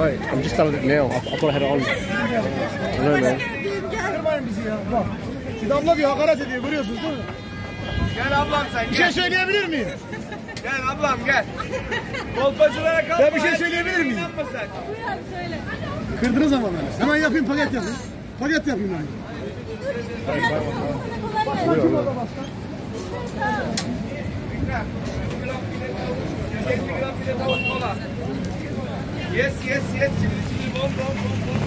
Right, I'm just telling it now. I've, I've got to head on. I know, man. Kırmayın bizi ya. Bak. Şimdi abla bir hakaret ediyor görüyorsunuz değil mi? Gel ablam sen Bir gel. şey söyleyebilir miyim? Gel ablam gel. Kolpacılara kalma. Ben bir şey söyleyebilir miyim? İnanma sen. Kırdınız ama beni. Hemen yapayım paket yapayım. Paket yapayım ben. Yes yes yes.